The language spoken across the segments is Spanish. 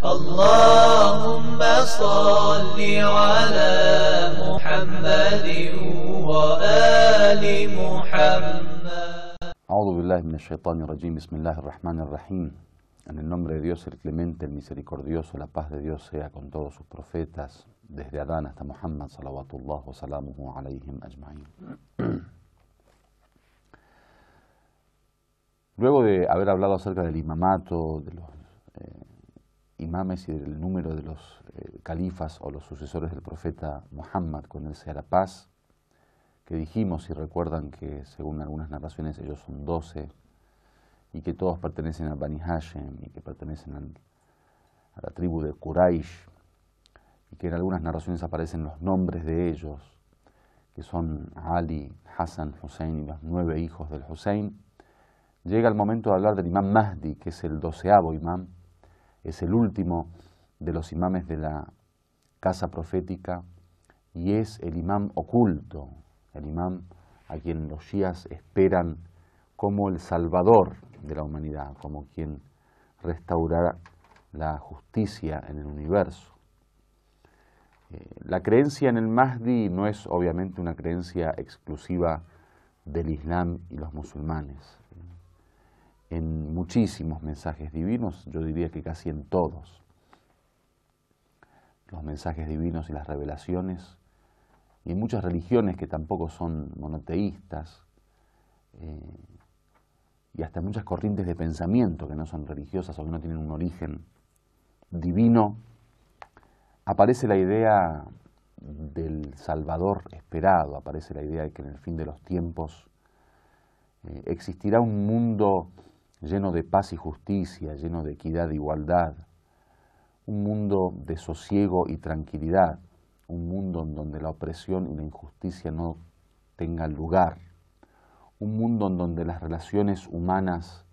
اللهم صل على محمد وآل محمد أعوذ بالله من الشيطان الرجيم بسم الله الرحمن الرحيم En el nombre de Dios, el clemente, el misericordioso, la paz de Dios sea con todos sus profetas, desde Adán hasta Muhammad, salawatullah wa salamuhu alayhim ajma'in. Luego de haber hablado acerca del imamato, de los eh, imames y del número de los eh, califas o los sucesores del profeta Muhammad, con él sea la paz, que dijimos, y recuerdan que según algunas narraciones ellos son doce, y que todos pertenecen a Bani Hashem y que pertenecen a la tribu de Quraysh y que en algunas narraciones aparecen los nombres de ellos, que son Ali, Hassan, Hussein y los nueve hijos del Hussein, llega el momento de hablar del imam Mahdi, que es el doceavo imam, es el último de los imames de la casa profética y es el imam oculto, el imam a quien los shias esperan como el salvador de la humanidad, como quien restaurará la justicia en el universo. Eh, la creencia en el Mahdi no es obviamente una creencia exclusiva del Islam y los musulmanes. En muchísimos mensajes divinos, yo diría que casi en todos, los mensajes divinos y las revelaciones, y en muchas religiones que tampoco son monoteístas, eh, y hasta muchas corrientes de pensamiento que no son religiosas o que no tienen un origen divino, aparece la idea del Salvador esperado, aparece la idea de que en el fin de los tiempos eh, existirá un mundo lleno de paz y justicia, lleno de equidad e igualdad, un mundo de sosiego y tranquilidad, un mundo en donde la opresión y la injusticia no tengan lugar. Un mundo en donde las relaciones humanas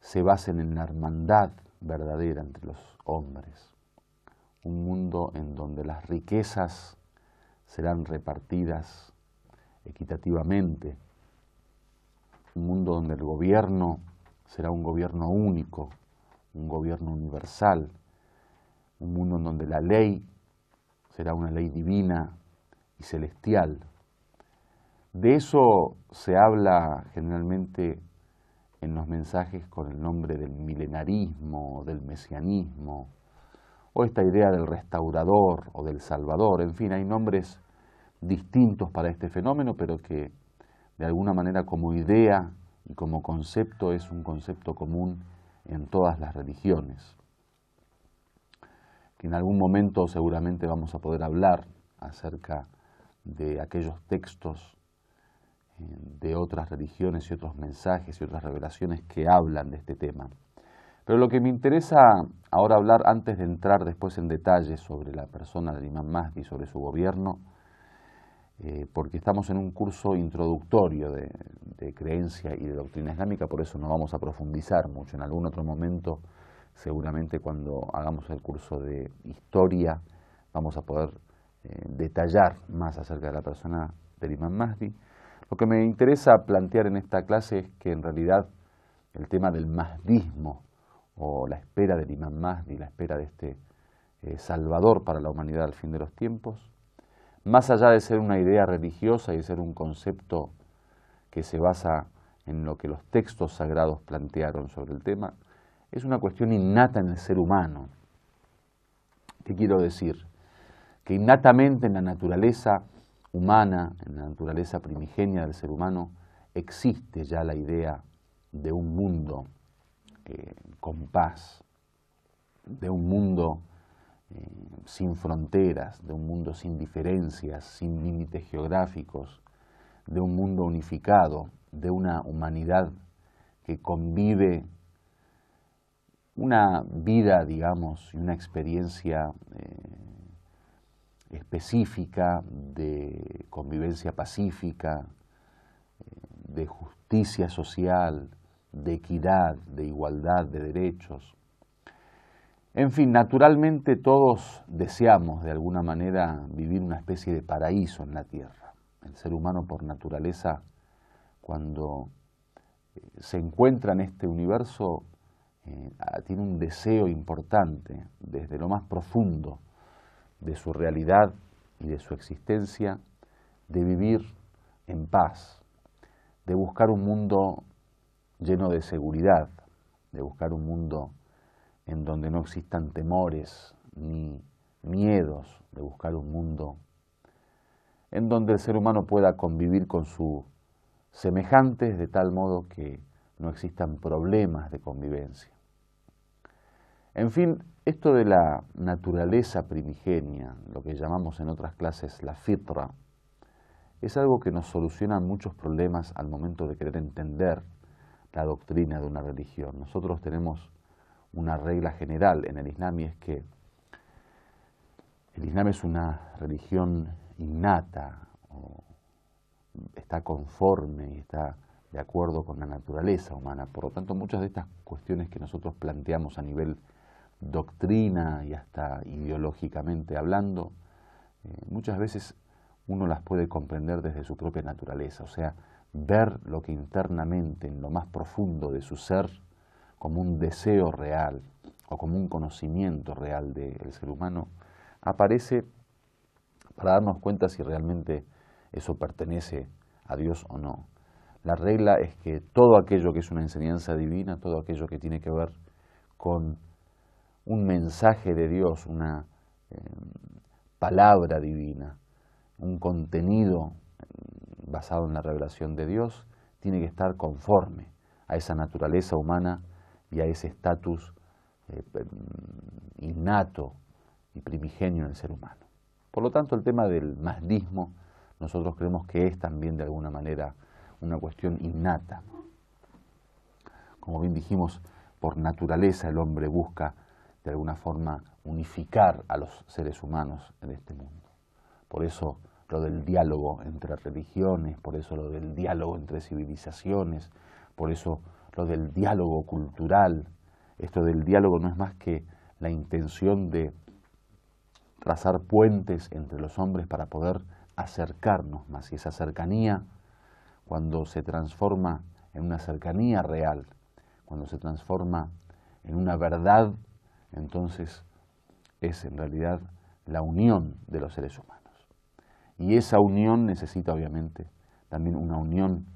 se basen en la hermandad verdadera entre los hombres, un mundo en donde las riquezas serán repartidas equitativamente, un mundo donde el gobierno será un gobierno único, un gobierno universal, un mundo en donde la ley será una ley divina y celestial, de eso se habla generalmente en los mensajes con el nombre del milenarismo, del mesianismo, o esta idea del restaurador o del salvador, en fin, hay nombres distintos para este fenómeno, pero que de alguna manera como idea y como concepto es un concepto común en todas las religiones, que en algún momento seguramente vamos a poder hablar acerca de aquellos textos de otras religiones y otros mensajes y otras revelaciones que hablan de este tema. Pero lo que me interesa ahora hablar, antes de entrar después en detalle sobre la persona del imán Mahdi sobre su gobierno, eh, porque estamos en un curso introductorio de, de, creencia y de doctrina islámica, por eso no vamos a profundizar mucho. En algún otro momento, seguramente cuando hagamos el curso de historia, vamos a poder eh, detallar más acerca de la persona del imán Mahdi. Lo que me interesa plantear en esta clase es que en realidad el tema del mahdismo o la espera del imán Mahdi, la espera de este eh, salvador para la humanidad al fin de los tiempos, más allá de ser una idea religiosa y de ser un concepto que se basa en lo que los textos sagrados plantearon sobre el tema, es una cuestión innata en el ser humano. ¿Qué quiero decir? Que innatamente en la naturaleza humana, en la naturaleza primigenia del ser humano, existe ya la idea de un mundo eh, con paz, de un mundo eh, sin fronteras, de un mundo sin diferencias, sin límites geográficos, de un mundo unificado, de una humanidad que convive una vida, digamos, y una experiencia eh, específica de convivencia pacífica, eh, de justicia social, de equidad, de igualdad de derechos. En fin, naturalmente todos deseamos de alguna manera vivir una especie de paraíso en la tierra. El ser humano por naturaleza, cuando eh, se encuentra en este universo, eh, tiene un deseo importante desde lo más profundo de su realidad y de su existencia de vivir en paz, de buscar un mundo lleno de seguridad, de buscar un mundo en donde no existan temores ni miedos, de buscar un mundo en donde el ser humano pueda convivir con sus semejantes de tal modo que no existan problemas de convivencia. En fin, esto de la naturaleza primigenia, lo que llamamos en otras clases la fitra, es algo que nos soluciona muchos problemas al momento de querer entender la doctrina de una religión. Nosotros tenemos una regla general en el Islam y es que el Islam es una religión innata, está conforme y está de acuerdo con la naturaleza humana. Por lo tanto, muchas de estas cuestiones que nosotros planteamos a nivel doctrina y hasta ideológicamente hablando, eh, muchas veces uno las puede comprender desde su propia naturaleza, o sea, ver lo que internamente, en lo más profundo de su ser, como un deseo real o como un conocimiento real del ser humano, aparece para darnos cuenta si realmente eso pertenece a Dios o no. La regla es que todo aquello que es una enseñanza divina, todo aquello que tiene que ver con un mensaje de Dios, una eh, palabra divina, un contenido mm, basado en la revelación de Dios, tiene que estar conforme a esa naturaleza humana y a ese estatus eh, mm, innato y primigenio en el ser humano. Por lo tanto, el tema del mahdismo nosotros creemos que es también de alguna manera una cuestión innata. Como bien dijimos, por naturaleza el hombre busca de alguna forma unificar a los seres humanos en este mundo. Por eso lo del diálogo entre religiones, por eso lo del diálogo entre civilizaciones, por eso lo del diálogo cultural. Esto del diálogo no es más que la intención de trazar puentes entre los hombres para poder acercarnos más. Y esa cercanía, cuando se transforma en una cercanía real, cuando se transforma en una verdad, entonces es en realidad la unión de los seres humanos. Y esa unión necesita obviamente también una unión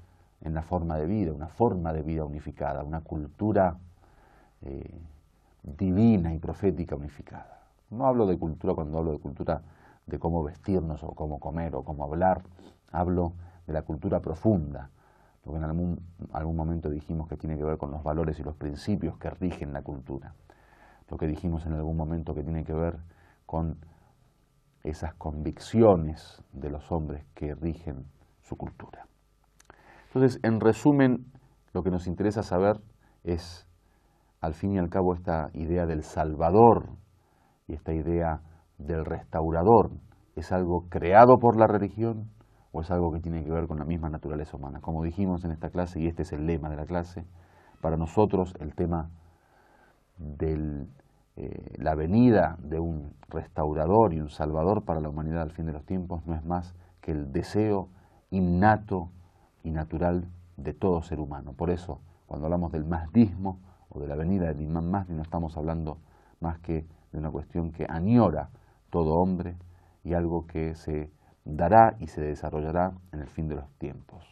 en la forma de vida, una forma de vida unificada, una cultura eh, divina y profética unificada. No hablo de cultura cuando hablo de cultura de cómo vestirnos o cómo comer o cómo hablar, hablo de la cultura profunda, lo que en algún, algún momento dijimos que tiene que ver con los valores y los principios que rigen la cultura, lo que dijimos en algún momento que tiene que ver con esas convicciones de los hombres que rigen su cultura. Entonces, en resumen, lo que nos interesa saber es, al fin y al cabo, esta idea del Salvador y esta idea del restaurador, ¿es algo creado por la religión o es algo que tiene que ver con la misma naturaleza humana? Como dijimos en esta clase, y este es el lema de la clase, para nosotros el tema de eh, la venida de un restaurador y un salvador para la humanidad al fin de los tiempos no es más que el deseo innato y natural de todo ser humano. Por eso, cuando hablamos del mahdismo o de la venida del imán Mahdi, no estamos hablando más que de una cuestión que añora todo hombre y algo que se dará y se desarrollará en el fin de los tiempos.